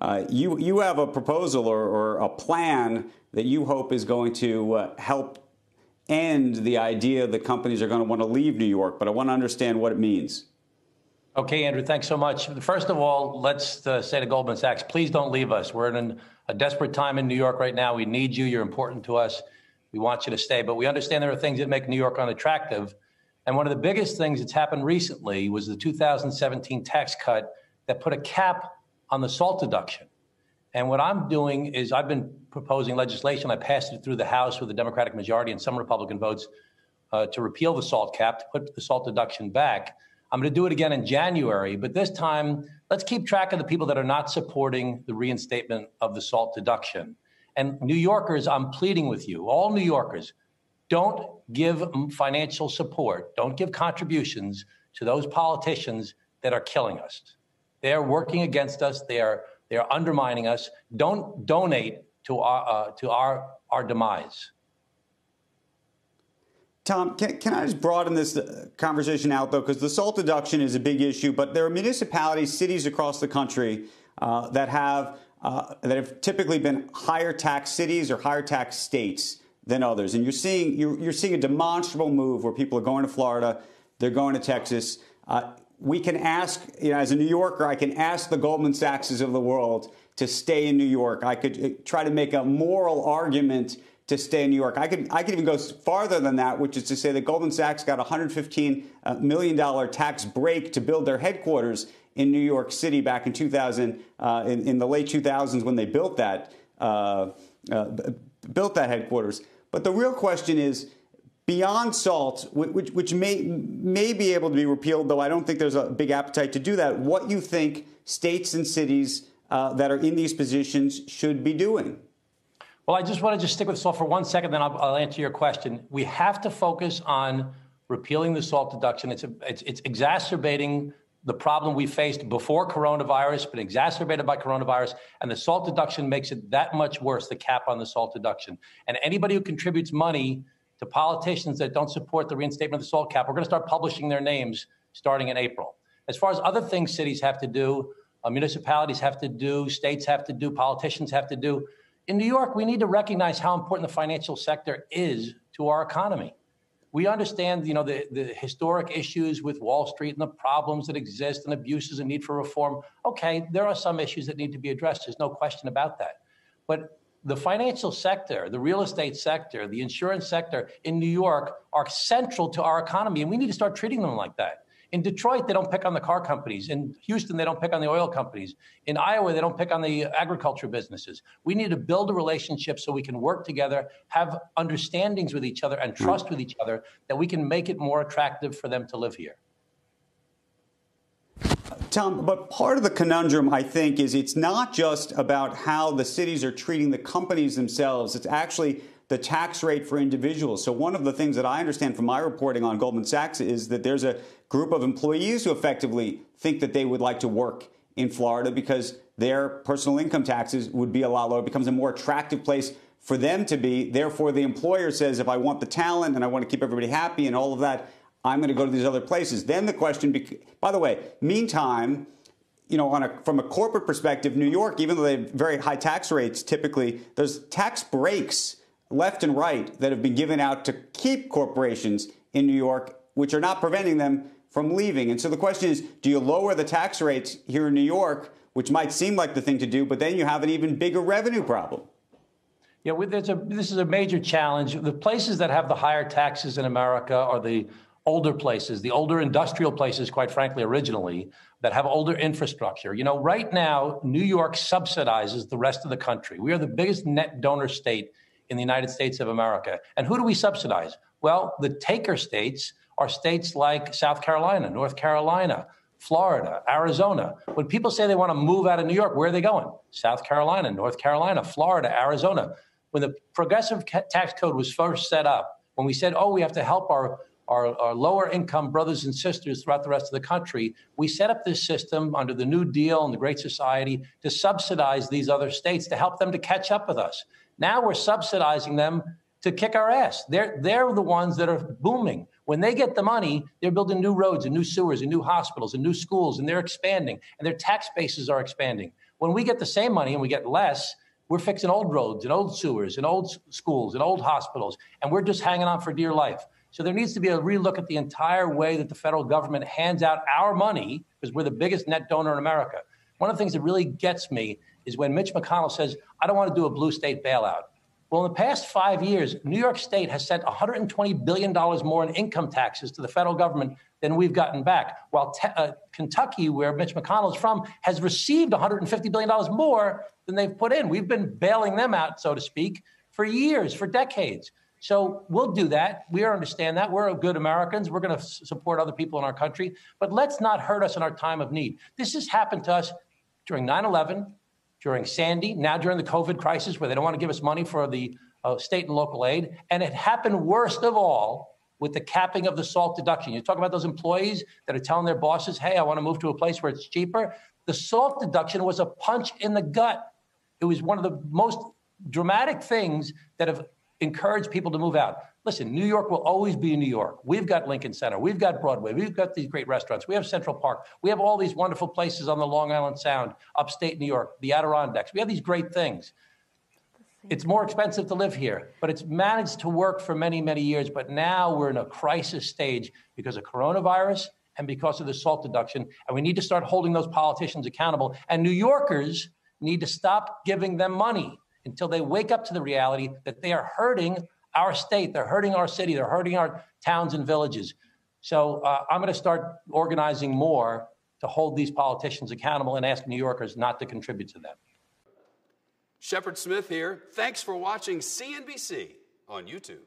Uh, you you have a proposal or, or, a plan that you hope is going to uh, help end the idea that companies are going to want to leave New York. But I want to understand what it means. Okay, Andrew, thanks so much. First of all, let's uh, say to Goldman Sachs, please don't leave us. We're in a desperate time in New York right now. We need you. You're important to us. We want you to stay. But we understand there are things that make New York unattractive. And one of the biggest things that's happened recently was the 2017 tax cut that put a cap on the SALT deduction. And what I'm doing is I've been proposing legislation. I passed it through the House with a Democratic majority and some Republican votes uh, to repeal the SALT cap, to put the SALT deduction back. I'm going to do it again in January, but this time, let's keep track of the people that are not supporting the reinstatement of the SALT deduction. And New Yorkers, I'm pleading with you, all New Yorkers, don't give financial support, don't give contributions to those politicians that are killing us. They are working against us. They are they are undermining us. Don't donate to our uh, to our our demise. Tom, can, can I just broaden this uh, conversation out though, because the SALT deduction is a big issue, but there are municipalities, cities across the country uh, that have uh, that have typically been higher tax cities or higher tax states than others. And you're seeing you're, you're seeing a demonstrable move where people are going to Florida, they're going to Texas. Uh, we can ask, you know, as a New Yorker, I can ask the Goldman Sachses of the world to stay in New York. I could uh, try to make a moral argument to stay in New York. I could I could even go farther than that, which is to say that Goldman Sachs got a 115 uh, million dollar tax break to build their headquarters in New York City back in 2000, uh, in, in, the late 2000s when they built that uh, uh built that headquarters. But the real question is beyond SALT, which, which may, may be able to be repealed, though I don't think there's a big appetite to do that, what you think states and cities uh, that are in these positions should be doing. Well, I just want to just stick with SALT for one second, then I'll, I'll answer your question. We have to focus on repealing the SALT deduction. It's, a, it's, it's exacerbating the problem we faced before coronavirus, but exacerbated by coronavirus. And the SALT deduction makes it that much worse, the cap on the SALT deduction. And anybody who contributes money to politicians that don't support the reinstatement of the SALT cap, we're going to start publishing their names starting in April. As far as other things cities have to do, uh, municipalities have to do, states have to do, politicians have to do. In New York, we need to recognize how important the financial sector is to our economy we understand, you know, the, the historic issues with Wall Street and the problems that exist and abuses and need for reform. Okay, there are some issues that need to be addressed. There's no question about that. But the financial sector, the real estate sector, the insurance sector in New York are central to our economy, and we need to start treating them like that. In Detroit, they don't pick on the car companies. In Houston, they don't pick on the oil companies. In Iowa, they don't pick on the agriculture businesses. We need to build a relationship so we can work together, have understandings with each other, and hmm. trust with each other that we can make it more attractive for them to live here. Tom, but part of the conundrum, I think, is it's not just about how the cities are treating the companies themselves. It's actually the tax rate for individuals. So, one of the things that I understand from my reporting on Goldman Sachs is that there's a group of employees who effectively think that they would like to work in Florida because their personal income taxes would be a lot lower. It becomes a more attractive place for them to be. Therefore, the employer says, if I want the talent and I want to keep everybody happy and all of that, I'm going to go to these other places. Then the question, by the way, meantime, you know, on a, from a corporate perspective, New York, even though they have very high tax rates, typically there's tax breaks left and right that have been given out to keep corporations in New York, which are not preventing them from leaving. And so the question is do you lower the tax rates here in New York, which might seem like the thing to do, but then you have an even bigger revenue problem? Yeah, a, this is a major challenge. The places that have the higher taxes in America are the older places, the older industrial places, quite frankly, originally, that have older infrastructure. You know, right now, New York subsidizes the rest of the country. We are the biggest net donor state in the United States of America. And who do we subsidize? Well, the taker states are states like South Carolina, North Carolina, Florida, Arizona. When people say they want to move out of New York, where are they going? South Carolina, North Carolina, Florida, Arizona. When the progressive tax code was first set up, when we said, oh, we have to help our, our, our, lower income brothers and sisters throughout the rest of the country, we set up this system under the New Deal and the Great Society to subsidize these other states to help them to catch up with us. Now we're subsidizing them to kick our ass. They're, they're the ones that are booming. When they get the money, they're building new roads and new sewers and new hospitals and new schools, and they're expanding, and their tax bases are expanding. When we get the same money and we get less, we're fixing old roads and old sewers and old schools and old hospitals, and we're just hanging on for dear life. So there needs to be a relook at the entire way that the federal government hands out our money, because we're the biggest net donor in America. One of the things that really gets me is when Mitch McConnell says, I don't want to do a blue state bailout. Well, in the past five years, New York State has sent $120 billion more in income taxes to the federal government than we've gotten back, while te- uh, Kentucky, where Mitch McConnell is from, has received $150 billion more than they've put in. We've been bailing them out, so to speak, for years, for decades. So we'll do that. We understand that. We're good Americans. We're going to support other people in our country. But let's not hurt us in our time of need. This has happened to us during 9 11, during Sandy, now during the COVID crisis, where they don't want to give us money for the uh, state and local aid. And it happened worst of all with the capping of the SALT deduction. You talk about those employees that are telling their bosses, hey, I want to move to a place where it's cheaper. The SALT deduction was a punch in the gut. It was one of the most dramatic things that have encouraged people to move out. Listen, New York will always be New York. We've got Lincoln Center, we've got Broadway, we've got these great restaurants, we have Central Park, we have all these wonderful places on the Long Island Sound, upstate New York, the Adirondacks. We have these great things. It's more expensive to live here, but it's managed to work for many, many years. But now we're in a crisis stage because of coronavirus and because of the SALT deduction. And we need to start holding those politicians accountable. And New Yorkers need to stop giving them money until they wake up to the reality that they are hurting our state, they're hurting our city, they're hurting our towns and villages. So uh, I'm going to start organizing more to hold these politicians accountable and ask New Yorkers not to contribute to them. Shepard Smith here. Thanks for watching CNBC on YouTube.